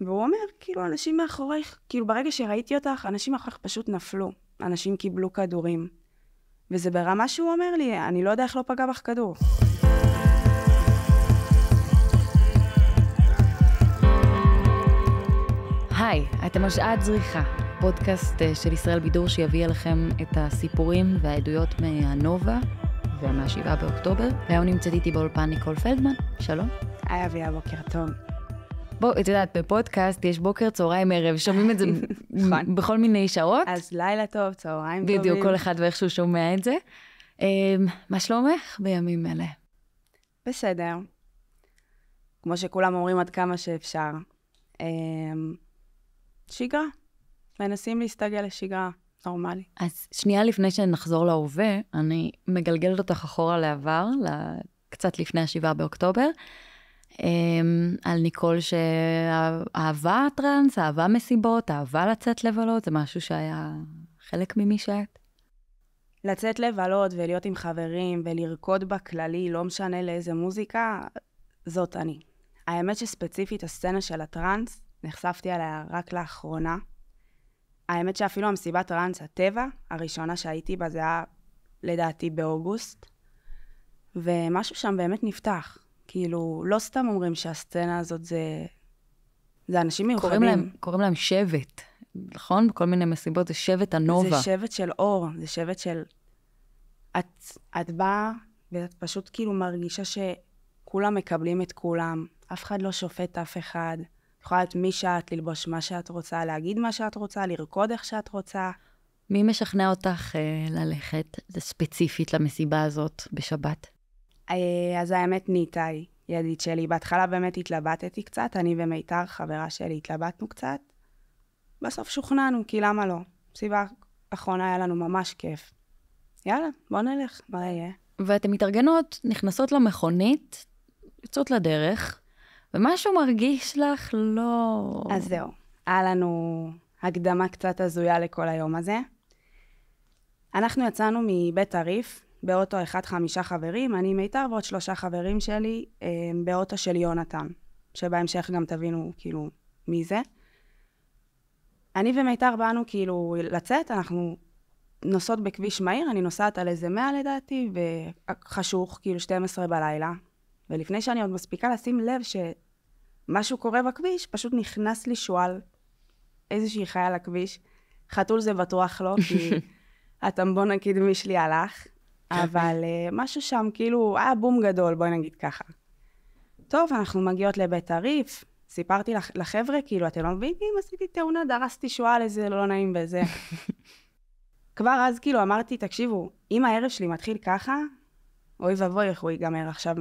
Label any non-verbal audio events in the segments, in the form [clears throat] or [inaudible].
והוא אומר, כאילו, אנשים מאחורייך, כאילו, ברגע שראיתי אותך, אנשים מאחורייך פשוט נפלו. אנשים קיבלו כדורים. וזה ברמה שהוא אומר לי, אני לא יודע איך לא פגע בך כדור. היי, אתם על שעת זריחה, פודקאסט אה, של ישראל בידור שיביא אליכם את הסיפורים והעדויות מהנובה ומהשבעה באוקטובר. והיום נמצאת איתי באולפן ניקול פלדמן, שלום. היי אביה, בוקר טוב. בוא, את יודעת, בפודקאסט יש בוקר, צהריים, ערב, שומעים את זה [laughs] נכון. בכל מיני שעות. אז לילה טוב, צהריים טובים. בדיוק, כל אחד ואיך שהוא שומע את זה. אמ, מה שלומך בימים אלה? בסדר. כמו שכולם אומרים עד כמה שאפשר. אמ, שגרה. מנסים להסתגל לשגרה נורמלי. אז שנייה לפני שנחזור להווה, אני מגלגלת אותך אחורה לעבר, קצת לפני השבעה באוקטובר, על ניקול שאהבה טראנס, אהבה מסיבות, אהבה לצאת לבלות, זה משהו שהיה חלק ממי שאת? לצאת לבלות ולהיות עם חברים ולרקוד בכללי, לא משנה לאיזה מוזיקה, זאת אני. האמת שספציפית הסצנה של הטראנס, נחשפתי עליה רק לאחרונה. האמת שאפילו המסיבת טראנס, הטבע, הראשונה שהייתי בה, זה היה לדעתי באוגוסט. ומשהו שם באמת נפתח. כאילו, לא סתם אומרים שהסצנה הזאת זה... זה אנשים מיוחדים. קוראים להם, קוראים להם שבט, נכון? בכל מיני מסיבות, זה שבט הנובה. זה שבט של אור, זה שבט של... את, את באה ואת פשוט כאילו מרגישה שכולם מקבלים את כולם, אף אחד לא שופט אף אחד. את יכולה להיות מי שאת, ללבוש מה שאת רוצה, להגיד מה שאת רוצה, לרקוד איך שאת רוצה. מי משכנע אותך אה, ללכת ספציפית למסיבה הזאת בשבת? אה, אז האמת ניתאי, ידיד שלי. בהתחלה באמת התלבטתי קצת, אני ומיתר, חברה שלי, התלבטנו קצת. בסוף שוכנענו, כי למה לא? מסיבה האחרונה היה לנו ממש כיף. יאללה, בוא נלך, מה יהיה? ואתן מתארגנות, נכנסות למכונית, יוצאות לדרך, ומשהו מרגיש לך לא... אז זהו, היה לנו הקדמה קצת הזויה לכל היום הזה. אנחנו יצאנו מבית הריף, באוטו אחד חמישה חברים, אני מיתר ועוד שלושה חברים שלי אה, באוטו של יונתן, שבהמשך גם תבינו כאילו מי זה. אני ומיתר באנו כאילו לצאת, אנחנו נוסעות בכביש מהיר, אני נוסעת על איזה 100 לדעתי, וחשוך, כאילו 12 בלילה. ולפני שאני עוד מספיקה לשים לב שמשהו קורה בכביש, פשוט נכנס לי שועל, איזושהי חיה לכביש. חתול זה בטוח לא, כי [laughs] הטמבון הקדמי שלי הלך, אבל uh, משהו שם כאילו היה בום גדול, בואי נגיד ככה. טוב, אנחנו מגיעות לבית הריף, סיפרתי לח, לחבר'ה, כאילו, אתם לא מבינים, עשיתי תאונה, דרסתי שועל, איזה לא נעים וזה. [laughs] כבר אז כאילו אמרתי, תקשיבו, אם הערב שלי מתחיל ככה, אוי ואבוי איך הוא ייגמר עכשיו.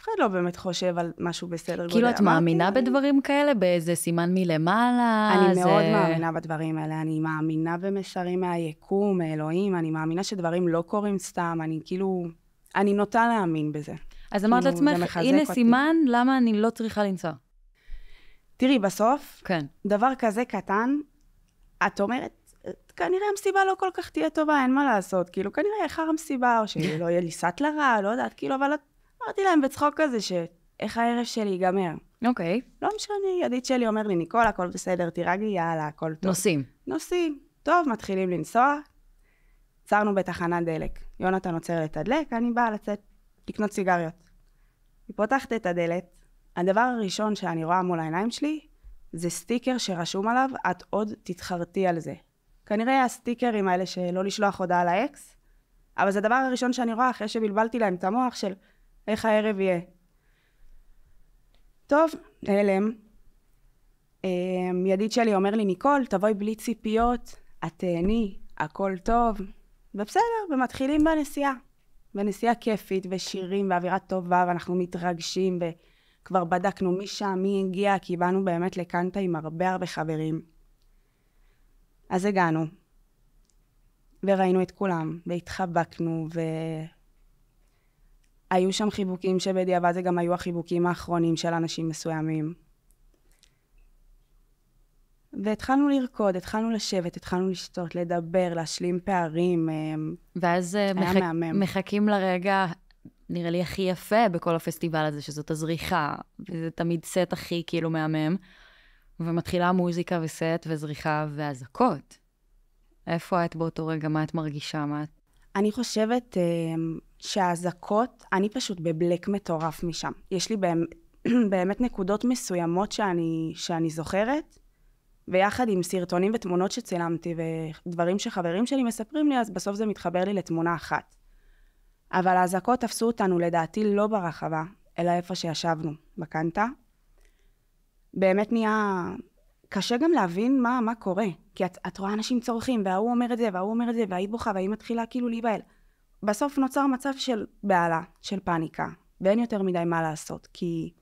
אף אחד לא באמת חושב על משהו בסדר גודל. כאילו, את מאמינה בדברים כאלה? באיזה סימן מלמעלה? אני זה- מאוד מאמינה בדברים האלה, אני מאמינה במסרים מהיקום, מאלוהים, אני מאמינה שדברים לא קורים סתם, אני כאילו, אני נוטה להאמין בזה. אז אמרת כאילו, לעצמך, הנה אותי." סימן למה אני לא צריכה לנסוע. תראי, בסוף, כן. דבר כזה קטן, את אומרת, כנראה המסיבה לא כל כך תהיה טובה, אין מה לעשות. כאילו, כנראה יאחר המסיבה, או שלא יהיה לי סאטלה רע, לא יודעת, כאילו, אבל את- אמרתי להם בצחוק כזה, שאיך הערב שלי ייגמר. אוקיי, לא משנה, ידיד שלי אומר לי, ניקול, הכל בסדר, תירגעי, יאללה, הכל טוב. נוסעים. נוסעים. טוב, מתחילים לנסוע. עצרנו בתחנת דלק. יונתן עוצר לתדלק, אני באה לצאת לקנות סיגריות. היא פותחת את הדלת, הדבר הראשון שאני רואה מול העיניים שלי, זה סטיקר שרשום עליו, את עוד תתחרטי על זה. כנראה הסטיקרים האלה שלא לשלוח הודעה לאקס, אבל זה הדבר הראשון שאני רואה אחרי שבלבלתי להם את המוח של איך הערב יהיה. טוב, הלם. אמ, ידיד שלי אומר לי, ניקול, תבואי בלי ציפיות, את תהני, הכל טוב. ובסדר, ומתחילים בנסיעה. בנסיעה כיפית, ושירים, ואווירה טובה, ואנחנו מתרגשים, וכבר בדקנו מי שם, מי הגיע, כי באנו באמת לקנטה עם הרבה הרבה חברים. אז הגענו, וראינו את כולם, והתחבקנו, והיו שם חיבוקים שבדיעבד זה גם היו החיבוקים האחרונים של אנשים מסוימים. והתחלנו לרקוד, התחלנו לשבת, התחלנו לשתות, לדבר, להשלים פערים. אמ, ואז אה, מחכ... מהמם. מחכים לרגע, נראה לי הכי יפה בכל הפסטיבל הזה, שזאת הזריחה, וזה תמיד סט הכי כאילו מהמם. ומתחילה מוזיקה וסט וזריחה ואזעקות. איפה את באותו רגע? מה את מרגישה? מה את... אני חושבת אה, שהאזעקות, אני פשוט בבלק מטורף משם. יש לי באמת, [clears throat] באמת נקודות מסוימות שאני, שאני זוכרת, ויחד עם סרטונים ותמונות שצילמתי ודברים שחברים שלי מספרים לי, אז בסוף זה מתחבר לי לתמונה אחת. אבל האזעקות תפסו אותנו לדעתי לא ברחבה, אלא איפה שישבנו, בקנטה. באמת נהיה קשה גם להבין מה, מה קורה. כי את, את רואה אנשים צורכים, וההוא אומר את זה, וההוא אומר את זה, וההיא בוכה, והיא מתחילה כאילו להיבהל. בסוף נוצר מצב של בהלה, של פאניקה, ואין יותר מדי מה לעשות, כי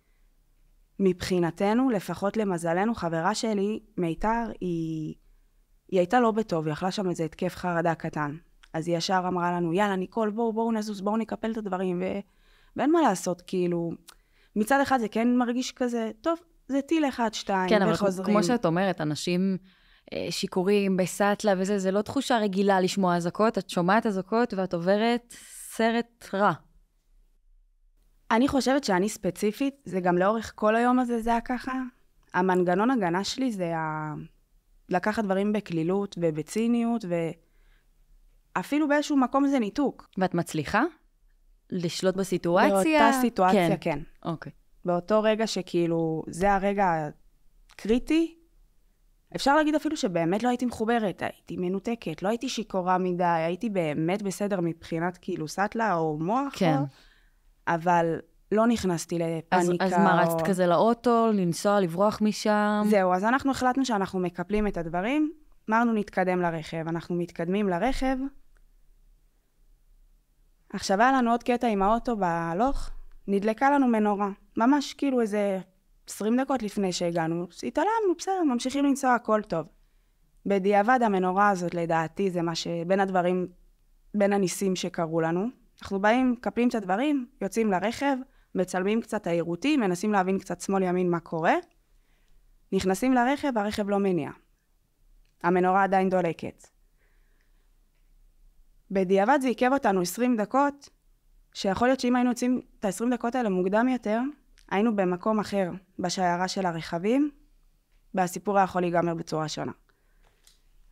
מבחינתנו, לפחות למזלנו, חברה שלי, מיתר, היא, היא הייתה לא בטוב, היא אכלה שם איזה התקף חרדה קטן. אז היא ישר אמרה לנו, יאללה, ניקול, בואו, בואו נזוז, בואו נקפל את הדברים, ו... ואין מה לעשות, כאילו, מצד אחד זה כן מרגיש כזה, טוב, זה טיל אחד, שתיים, כן, אבל וחוזרים. כמו שאת אומרת, אנשים שיכורים בסאטלה וזה, זה לא תחושה רגילה לשמוע אזעקות, את שומעת אזעקות ואת עוברת סרט רע. אני חושבת שאני ספציפית, זה גם לאורך כל היום הזה זה היה ככה. המנגנון הגנה שלי זה ה... לקחת דברים בקלילות ובציניות, ואפילו באיזשהו מקום זה ניתוק. ואת מצליחה לשלוט בסיטואציה? באותה סיטואציה, כן. כן. אוקיי. באותו רגע שכאילו, זה הרגע הקריטי, אפשר להגיד אפילו שבאמת לא הייתי מחוברת, הייתי מנותקת, לא הייתי שיכורה מדי, הייתי באמת בסדר מבחינת כאילו סאטלה או מוח. כן. או, אבל לא נכנסתי אז, לפאניקה. אז מה, או... רצת כזה לאוטו, לנסוע, לברוח משם? זהו, אז אנחנו החלטנו שאנחנו מקפלים את הדברים, אמרנו נתקדם לרכב. אנחנו מתקדמים לרכב. עכשיו היה לנו עוד קטע עם האוטו בהלוך, נדלקה לנו מנורה. ממש כאילו איזה 20 דקות לפני שהגענו, התעלמנו, בסדר, ממשיכים לנסוע, הכל טוב. בדיעבד המנורה הזאת, לדעתי, זה מה שבין הדברים, בין הניסים שקרו לנו. אנחנו באים, מקפלים את הדברים, יוצאים לרכב, מצלמים קצת תיירותי, מנסים להבין קצת שמאל-ימין מה קורה. נכנסים לרכב, הרכב לא מניע. המנורה עדיין דולקת. בדיעבד זה עיכב אותנו 20 דקות, שיכול להיות שאם היינו יוצאים את ה-20 דקות האלה מוקדם יותר, היינו במקום אחר בשיירה של הרכבים, והסיפור היה יכול להיגמר בצורה שונה.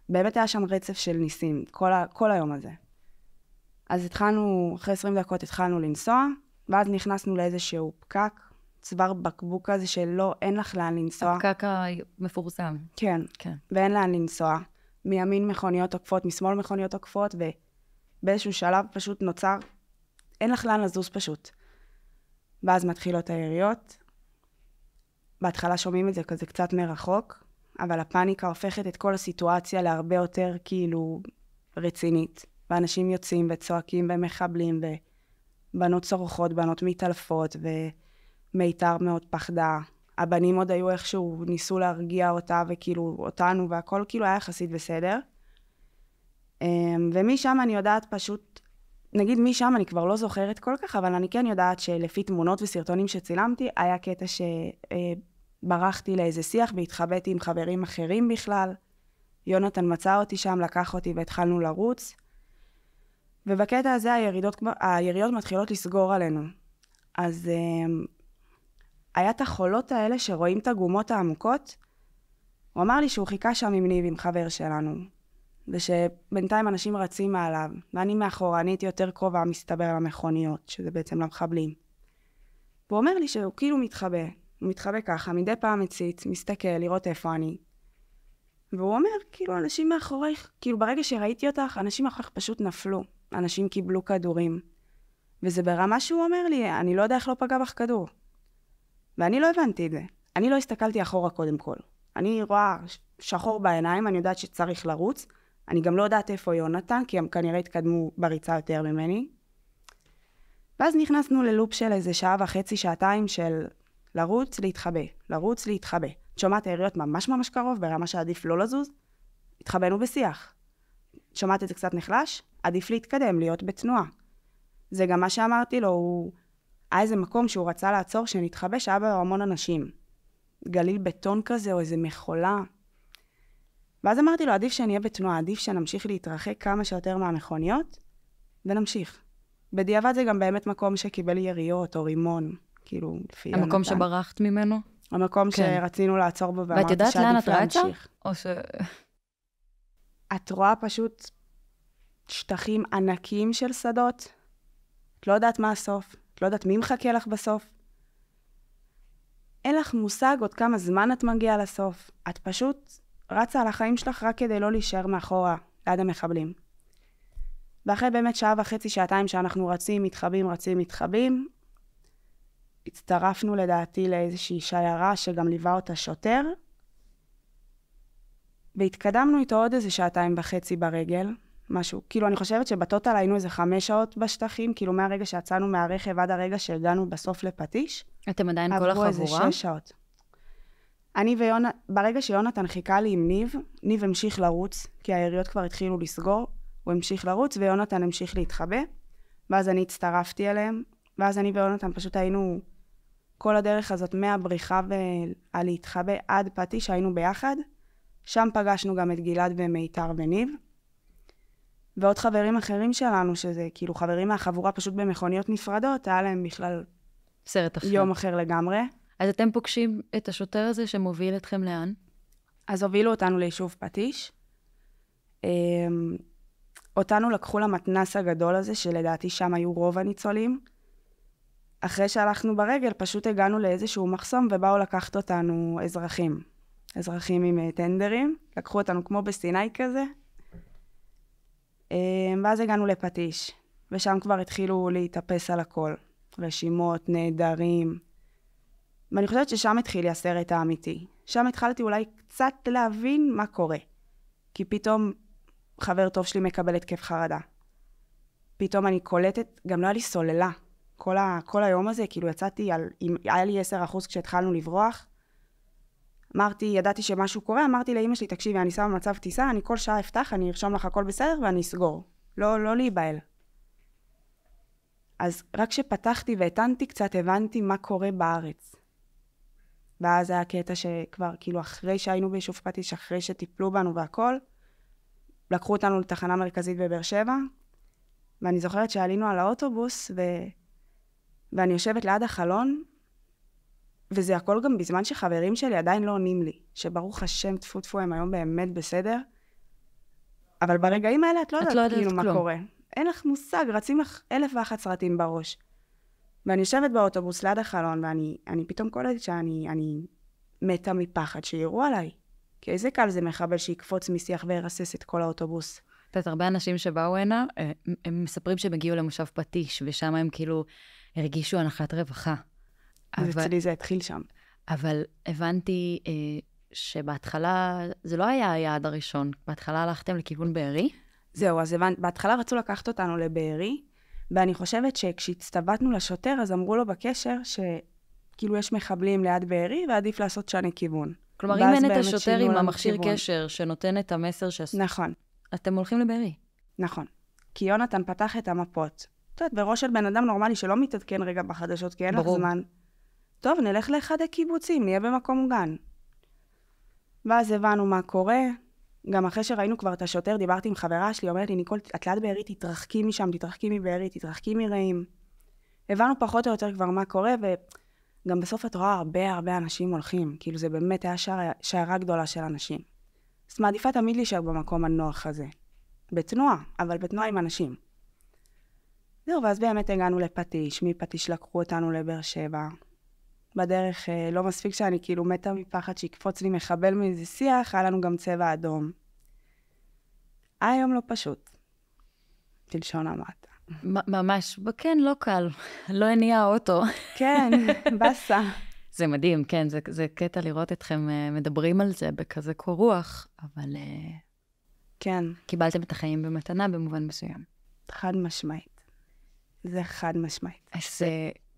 באמת היה שם רצף של ניסים, כל, ה- כל היום הזה. אז התחלנו, אחרי 20 דקות התחלנו לנסוע, ואז נכנסנו לאיזשהו פקק, צוואר בקבוק כזה שלא, אין לך לאן לנסוע. הפקק המפורסם. כן, כן. ואין לאן לנסוע. מימין מכוניות עוקפות, משמאל מכוניות עוקפות, ובאיזשהו שלב פשוט נוצר, אין לך לאן לזוז פשוט. ואז מתחילות היריות. בהתחלה שומעים את זה כזה קצת מרחוק, אבל הפאניקה הופכת את כל הסיטואציה להרבה יותר כאילו רצינית. ואנשים יוצאים וצועקים ומחבלים, ובנות צורחות, בנות מתעלפות, ומיתר מאוד פחדה. הבנים עוד היו איכשהו, ניסו להרגיע אותה וכאילו אותנו, והכל כאילו היה יחסית בסדר. אמ, ומשם אני יודעת פשוט, נגיד משם אני כבר לא זוכרת כל כך, אבל אני כן יודעת שלפי תמונות וסרטונים שצילמתי, היה קטע שברחתי לאיזה שיח והתחבאתי עם חברים אחרים בכלל. יונתן מצא אותי שם, לקח אותי והתחלנו לרוץ. ובקטע הזה הירידות, היריות מתחילות לסגור עלינו. אז um, היה את החולות האלה שרואים את הגומות העמוקות. הוא אמר לי שהוא חיכה שם עם ניב, עם חבר שלנו, ושבינתיים אנשים רצים מעליו, ואני מאחורה, אני הייתי יותר קרובה, מסתבר, למכוניות, שזה בעצם למחבלים. והוא אומר לי שהוא כאילו מתחבא, הוא מתחבא ככה, מדי פעם מציץ, מסתכל, לראות איפה אני. והוא אומר, כאילו, אנשים מאחורייך, כאילו, ברגע שראיתי אותך, אנשים מאחורייך פשוט נפלו. אנשים קיבלו כדורים. וזה ברמה שהוא אומר לי, אני לא יודע איך לא פגע בך כדור. ואני לא הבנתי את זה. אני לא הסתכלתי אחורה קודם כל. אני רואה שחור בעיניים, אני יודעת שצריך לרוץ. אני גם לא יודעת איפה יונתן, כי הם כנראה התקדמו בריצה יותר ממני. ואז נכנסנו ללופ של איזה שעה וחצי, שעתיים של לרוץ, להתחבא, לרוץ, להתחבא. את שומעת היריות ממש ממש קרוב, ברמה שעדיף לא לזוז, התחבאנו בשיח. שומעת את זה קצת נחלש? עדיף להתקדם, להיות בתנועה. זה גם מה שאמרתי לו, הוא... היה איזה מקום שהוא רצה לעצור, שנתחבא, שהיה בו המון אנשים. גליל בטון כזה, או איזה מכולה. ואז אמרתי לו, עדיף שנהיה בתנועה, עדיף שנמשיך להתרחק כמה שיותר מהמכוניות, ונמשיך. בדיעבד זה גם באמת מקום שקיבל יריות או רימון, כאילו, לפי המקום יונתן. שברחת ממנו? המקום כן. שרצינו לעצור בו, ואת ואמרתי יודעת לאן את שעדיף רצה? להמשיך. או ש... את רואה פשוט שטחים ענקיים של שדות, את לא יודעת מה הסוף, את לא יודעת מי מחכה לך בסוף. אין לך מושג עוד כמה זמן את מגיעה לסוף. את פשוט רצה על החיים שלך רק כדי לא להישאר מאחורה, ליד המחבלים. ואחרי באמת שעה וחצי, שעתיים שאנחנו רצים, מתחבאים, רצים, מתחבאים, הצטרפנו לדעתי לאיזושהי שיירה שגם ליווה אותה שוטר, והתקדמנו איתו עוד איזה שעתיים וחצי ברגל, משהו. כאילו, אני חושבת שבטוטל היינו איזה חמש שעות בשטחים, כאילו מהרגע שיצאנו מהרכב עד הרגע שהגענו בסוף לפטיש. אתם עדיין כל עברו איזה החבורה? שש שעות. אני ויונתן, ברגע שיונתן חיכה לי עם ניב, ניב המשיך לרוץ, כי היריות כבר התחילו לסגור, הוא המשיך לרוץ ויונתן המשיך להתחבא, ואז אני הצטרפתי אליהם, ואז אני ויונתן פשוט היינו כל הדרך הזאת מהבריחה והלהתחבא עד פטיש, היינו ביחד. שם פגשנו גם את גלעד ומיתר וניב, ועוד חברים אחרים שלנו, שזה כאילו חברים מהחבורה פשוט במכוניות נפרדות, היה להם בכלל סרט אחר. יום אחר לגמרי. אז אתם פוגשים את השוטר הזה שמוביל אתכם לאן? אז הובילו אותנו ליישוב פטיש. אמ, אותנו לקחו למתנס הגדול הזה, שלדעתי שם היו רוב הניצולים. אחרי שהלכנו ברגל, פשוט הגענו לאיזשהו מחסום ובאו לקחת אותנו אזרחים. אזרחים עם אה, טנדרים, לקחו אותנו כמו בסיני כזה. אמ, ואז הגענו לפטיש, ושם כבר התחילו להתאפס על הכל. רשימות, נעדרים. ואני חושבת ששם התחיל לי הסרט האמיתי. שם התחלתי אולי קצת להבין מה קורה. כי פתאום חבר טוב שלי מקבל התקף חרדה. פתאום אני קולטת, גם לא היה לי סוללה. כל, ה, כל היום הזה, כאילו יצאתי על, אם היה לי 10% כשהתחלנו לברוח. אמרתי, ידעתי שמשהו קורה, אמרתי לאימא שלי, תקשיבי, אני שמה במצב טיסה, אני כל שעה אפתח, אני ארשום לך הכל בסדר ואני אסגור. לא, לא להיבהל. אז רק כשפתחתי והטנתי קצת, הבנתי מה קורה בארץ. ואז היה קטע שכבר, כאילו, אחרי שהיינו ביישוב פטיש, אחרי שטיפלו בנו והכל, לקחו אותנו לתחנה מרכזית בבאר שבע, ואני זוכרת שעלינו על האוטובוס, ו... ואני יושבת ליד החלון, וזה הכל גם בזמן שחברים שלי עדיין לא עונים לי, שברוך השם, טפו טפו, הם היום באמת בסדר, אבל ברגעים האלה את לא את יודעת לא יודעת כאילו מה כלום. קורה. אין לך מושג, רצים לך אלף ואחת סרטים בראש. ואני יושבת באוטובוס ליד החלון, ואני אני פתאום קולטת שאני אני מתה מפחד שיראו עליי. כי איזה קל זה מחבל שיקפוץ משיח וירסס את כל האוטובוס. את יודעת, הרבה אנשים שבאו הנה, אה, הם מספרים שהם הגיעו למושב פטיש, ושם הם כאילו הרגישו הנחת רווחה. אבל, אצלי זה התחיל שם. אבל הבנתי אה, שבהתחלה זה לא היה היעד הראשון. בהתחלה הלכתם לכיוון בארי? זהו, אז הבנת, בהתחלה רצו לקחת אותנו לבארי, ואני חושבת שכשהצטוותנו לשוטר, אז אמרו לו בקשר שכאילו יש מחבלים ליד בארי, ועדיף לעשות שני כיוון. כלומר, אם אין את השוטר עם המכשיר. קשר שנותן את המסר שאתם נכון, הולכים לבארי. נכון. כי יונתן פתח את המפות. את יודעת, בראש של בן אדם נורמלי שלא מתעדכן רגע בחדשות, כי אין לך. זמן. טוב, נלך לאחד הקיבוצים, נהיה במקום מוגן. ואז הבנו מה קורה. גם אחרי שראינו כבר את השוטר, דיברתי עם חברה שלי, אומרת לי, ניקול, את ליד בארי, תתרחקי משם, תתרחקי מבארי, תתרחקי מרעים. הבנו פחות או יותר כבר מה קורה, וגם בסוף את רואה הרבה הרבה אנשים הולכים. כאילו, זה באמת היה שער, שיירה גדולה של אנשים. אז מעדיפה תמיד להישאר במקום הנוח הזה. בתנועה, אבל בתנועה עם אנשים. זהו, ואז באמת הגענו לפטיש, מפטיש לקחו אותנו לבאר שבע. בדרך אה, לא מספיק שאני כאילו מתה מפחד שיקפוץ לי מחבל מאיזה שיח, היה לנו גם צבע אדום. היה יום לא פשוט, בלשון המעטה. ממש, כן, לא קל. [laughs] לא הניע האוטו. [laughs] כן, באסה. זה מדהים, כן, זה, זה קטע לראות אתכם אה, מדברים על זה בכזה קור רוח, אבל אה, כן, קיבלתם את החיים במתנה במובן מסוים. חד משמעית. זה חד משמעית. אז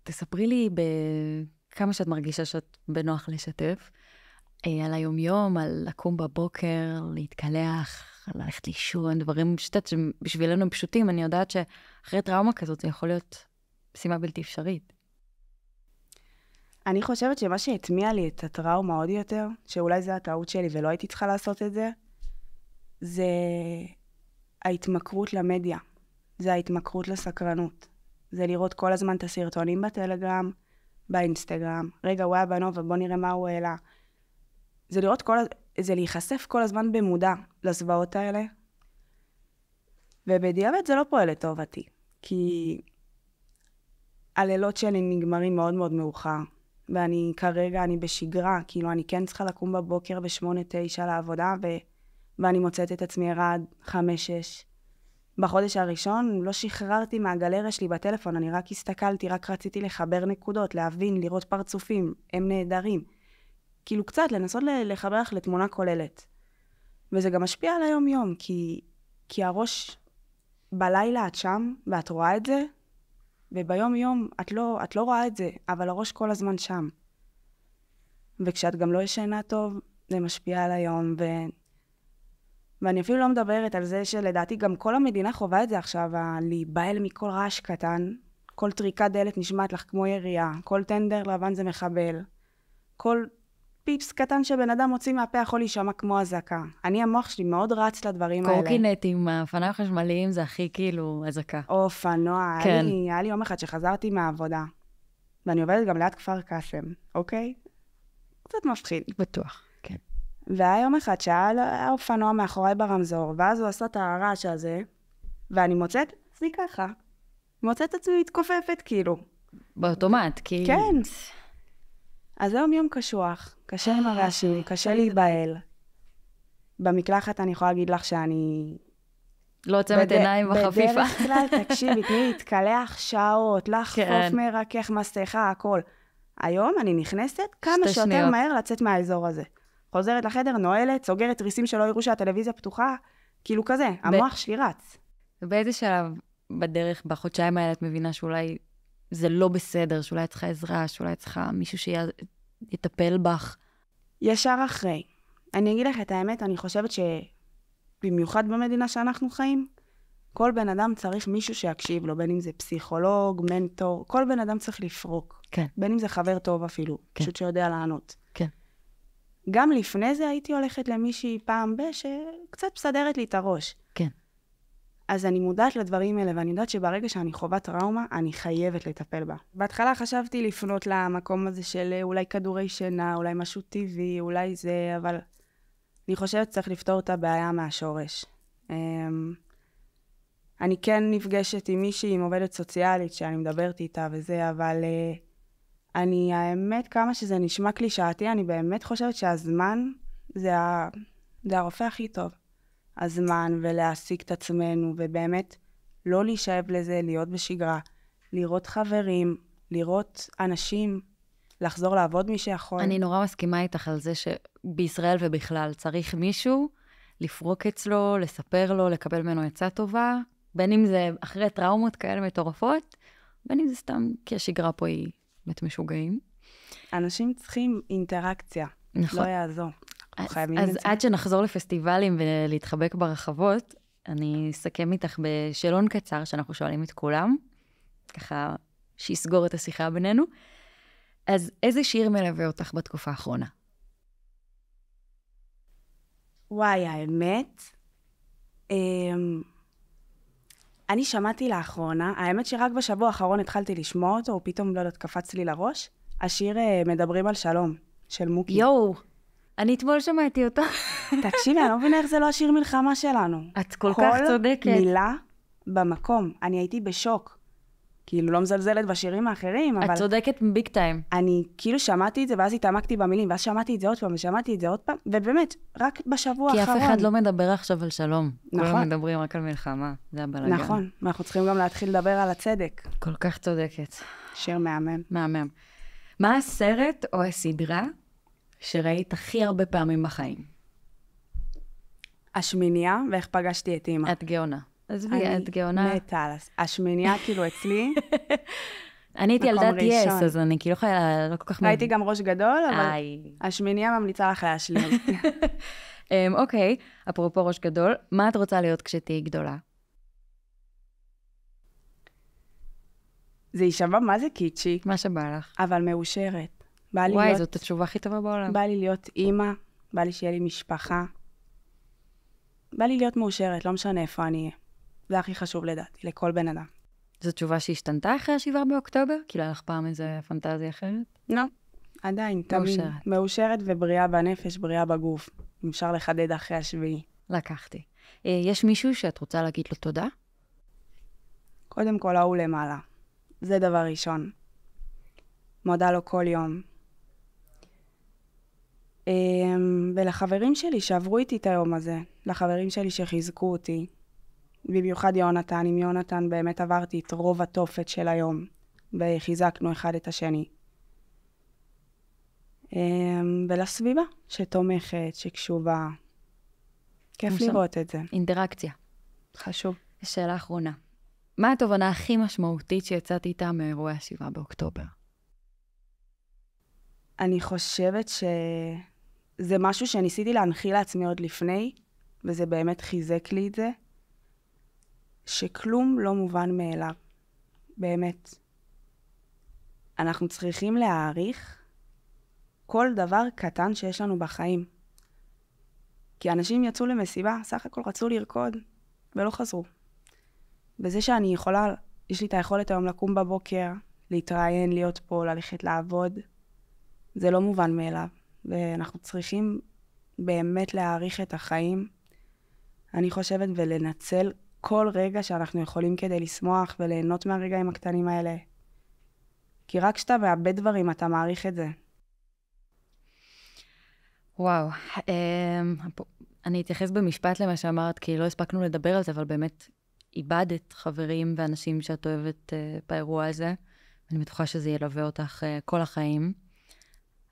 תספרי לי בכמה שאת מרגישה שאת בנוח לשתף, אה, על היומיום, על לקום בבוקר, להתקלח, ללכת לישון, דברים שאת שבשבילנו הם פשוטים. אני יודעת שאחרי טראומה כזאת זה יכול להיות משימה בלתי אפשרית. אני חושבת שמה שהטמיע לי את הטראומה עוד יותר, שאולי זו הטעות שלי ולא הייתי צריכה לעשות את זה, זה ההתמכרות למדיה. זה ההתמכרות לסקרנות. זה לראות כל הזמן את הסרטונים בטלגרם, באינסטגרם, רגע, הוא היה בנובה, בוא נראה מה הוא העלה. זה לראות כל, זה להיחשף כל הזמן במודע לזוועות האלה. ובדיעבד זה לא פועל לטובתי, כי הלילות שלי נגמרים מאוד מאוד מאוחר, ואני כרגע, אני בשגרה, כאילו, אני כן צריכה לקום בבוקר בשמונה, תשע לעבודה, ו... ואני מוצאת את עצמי ערה עד חמש, שש. בחודש הראשון לא שחררתי מהגלריה שלי בטלפון, אני רק הסתכלתי, רק רציתי לחבר נקודות, להבין, לראות פרצופים, הם נהדרים. כאילו קצת לנסות לחבר לך לתמונה כוללת. וזה גם משפיע על היום-יום, כי, כי הראש, בלילה את שם, ואת רואה את זה, וביום-יום את לא, את לא רואה את זה, אבל הראש כל הזמן שם. וכשאת גם לא ישנה טוב, זה משפיע על היום, ו... ואני אפילו לא מדברת על זה שלדעתי גם כל המדינה חווה את זה עכשיו, להיבהל מכל רעש קטן, כל טריקת דלת נשמעת לך כמו ירייה, כל טנדר לבן זה מחבל, כל פיפס קטן שבן אדם מוציא מהפה יכול להישמע כמו אזעקה. אני, המוח שלי מאוד רץ לדברים האלה. קורקינטים, האופניים החשמליים זה הכי כאילו אזעקה. או אופנוע, כן. היה, לי, היה לי יום אחד שחזרתי מהעבודה, ואני עובדת גם ליד כפר קאסם, אוקיי? קצת מפחיד. בטוח. והיה יום אחד שהיה אופנוע מאחוריי ברמזור, ואז הוא עשה את הרעש הזה, ואני מוצאת את עצמי ככה. מוצאת את עצמי מתכופפת, כאילו. באוטומט, כי... כן. אז היום יום קשוח, קשה עם הרעשים, קשה להיבהל. במקלחת אני יכולה להגיד לך שאני... לא עוצמת עיניים בחפיפה. בדרך כלל, תקשיבי, תני להתקלח שעות, לחפוף כן. מרכך, מסכה, הכל. היום אני נכנסת כמה שיותר. מהר לצאת מהאזור הזה. חוזרת לחדר, נועלת, סוגרת תריסים שלא יראו שהטלוויזיה פתוחה, כאילו כזה, המוח שלי רץ. ובאיזה שלב בדרך, בחודשיים האלה, את מבינה שאולי זה לא בסדר, שאולי את צריכה עזרה, שאולי את צריכה מישהו שיטפל בך? ישר אחרי. אני אגיד לך את האמת, אני חושבת שבמיוחד במדינה שאנחנו חיים, כל בן אדם צריך מישהו שיקשיב לו, בין אם זה פסיכולוג, מנטור, כל בן אדם צריך לפרוק. כן. בין אם זה חבר טוב אפילו, כן. פשוט שיודע לענות. גם לפני זה הייתי הולכת למישהי פעם ב... שקצת מסדרת לי את הראש. כן. אז אני מודעת לדברים האלה, ואני יודעת שברגע שאני חווה טראומה, אני חייבת לטפל בה. בהתחלה חשבתי לפנות למקום הזה של אה, אולי כדורי שינה, אולי משהו טבעי, אולי זה, אבל אני חושבת שצריך לפתור את הבעיה מהשורש. אמ, אני כן נפגשת עם מישהי, עם עובדת סוציאלית, שאני מדברת איתה וזה, אבל אה, אני, האמת, כמה שזה נשמע קלישאתי, אני באמת חושבת שהזמן זה, ה... זה הרופא הכי טוב. הזמן ולהעסיק את עצמנו, ובאמת לא להישאב לזה, להיות בשגרה, לראות חברים, לראות אנשים, לחזור לעבוד מי שיכול. אני נורא מסכימה איתך על זה שבישראל ובכלל צריך מישהו לפרוק אצלו, לספר לו, לקבל ממנו עצה טובה, בין אם זה אחרי טראומות כאלה מטורפות, בין אם זה סתם כי השגרה פה היא באמת משוגעים. אנשים צריכים אינטראקציה, נכון. לא יעזור. אז, אז. עד שנחזור לפסטיבלים ולהתחבק ברחבות, אני אסכם איתך בשאלון קצר שאנחנו שואלים את כולם, ככה שיסגור את השיחה בינינו. אז איזה שיר מלווה אותך בתקופה האחרונה? וואי, האמת, אמ, אני שמעתי לאחרונה, האמת שרק בשבוע האחרון התחלתי לשמוע אותו, הוא פתאום, לא יודעת, קפץ לי לראש, השיר אה, מדברים על שלום, של מוקי. יואו, אני אתמול שמעתי אותו. [laughs] תקשיבי, אני לא מבינה איך זה לא השיר מלחמה שלנו. את כל כך צודקת. כל מילה במקום. אני הייתי בשוק. כאילו, לא מזלזלת בשירים האחרים, אבל... את צודקת ביג טיים. אני כאילו שמעתי את זה, ואז התעמקתי במילים, ואז שמעתי את זה עוד פעם, ושמעתי את זה עוד פעם, ובאמת, רק בשבוע כי אף האחרון. אחד לא מדבר עכשיו על שלום. נכון. כולם מדברים רק על מלחמה, זה הבלאגן. נכון, ואנחנו צריכים גם להתחיל לדבר על הצדק. כל כך צודקת. שיר מהמם. מהמם. מה הסרט או הסדרה שראית הכי הרבה פעמים בחיים? השמינייה, ואיך פגשתי את אימא. את גאונה. עזבי, את גאונה. אני מתה על השמינייה, כאילו, אצלי, [laughs] אני הייתי ילדת יס. אז אני כאילו יכולה, לא כל כך... הייתי גם ראש גדול, אבל איי. השמינייה ממליצה לך להשלים. [laughs] אמ, אוקיי, אפרופו ראש גדול, מה את רוצה להיות כשתהיי גדולה? זה יישמע מה זה קיצ'י, מה שבא לך. אבל מאושרת. בא לי וואי, להיות זאת התשובה הכי טובה בעולם. בא לי להיות אימא, בא לי שיהיה לי משפחה. בא לי להיות מאושרת, לא משנה איפה אני אהיה. זה הכי חשוב לדעתי, לכל בן אדם. זו תשובה שהשתנתה אחרי השבעה באוקטובר? כאילו, היה לך פעם איזה פנטזיה אחרת? לא, עדיין, תמיד. מאושרת. מאושרת ובריאה בנפש, בריאה בגוף. אם אפשר לחדד אחרי השביעי. לקחתי. אה, יש מישהו שאת רוצה להגיד לו תודה? קודם כל, ההוא למעלה. זה דבר ראשון. מודה לו כל יום. אמ, ולחברים שלי שעברו איתי את היום הזה, לחברים שלי שחיזקו אותי, במיוחד יונתן, עם יונתן באמת עברתי את רוב התופת של היום, וחיזקנו אחד את השני. אמ, ולסביבה, שתומכת, שקשובה. כיף עכשיו- לראות את זה, אינטראקציה. חשוב. שאלה אחרונה. מה התובנה הכי משמעותית שיצאת איתה מאירועי השבעה באוקטובר? אני חושבת שזה משהו שניסיתי להנחיל לעצמי עוד לפני, וזה באמת חיזק לי את זה, שכלום לא מובן מאליו. באמת. אנחנו צריכים להעריך כל דבר קטן שיש לנו בחיים. כי אנשים יצאו למסיבה, סך הכל רצו לרקוד, ולא חזרו. וזה שאני יכולה, יש לי את היכולת היום לקום בבוקר, להתראיין, להיות פה, ללכת לעבוד, זה לא מובן מאליו, ואנחנו צריכים באמת להעריך את החיים, אני חושבת, ולנצל כל רגע שאנחנו יכולים כדי לשמוח וליהנות מהרגעים הקטנים האלה. כי רק כשאתה מאבד דברים, אתה מעריך את זה. וואו, אמ, אני אתייחס במשפט למה שאמרת, כי לא הספקנו לדבר על זה, אבל באמת איבדת חברים ואנשים שאת אוהבת אה, באירוע הזה. אני בטוחה שזה ילווה אותך אה, כל החיים,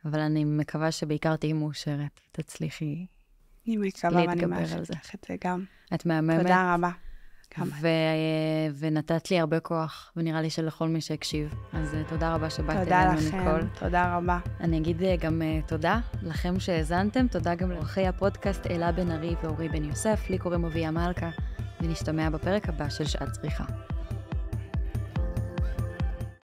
אבל אני מקווה שבעיקר תהיי מאושרת, תצליחי. אני מקווה ואני מאחלת. לך את זה גם. את מהממת. תודה רבה. ו- ונתת לי הרבה כוח, ונראה לי שלכל מי שהקשיב. אז אה, תודה רבה שבאת תודה אלינו, לכם, ניקול. תודה רבה. אני אגיד אה, גם אה, תודה לכם שהאזנתם, תודה גם לעורכי הפודקאסט אלה בן ארי ואורי בן יוסף, לי קוראים אביה מלכה, ונשתמע בפרק הבא של שעת צריכה.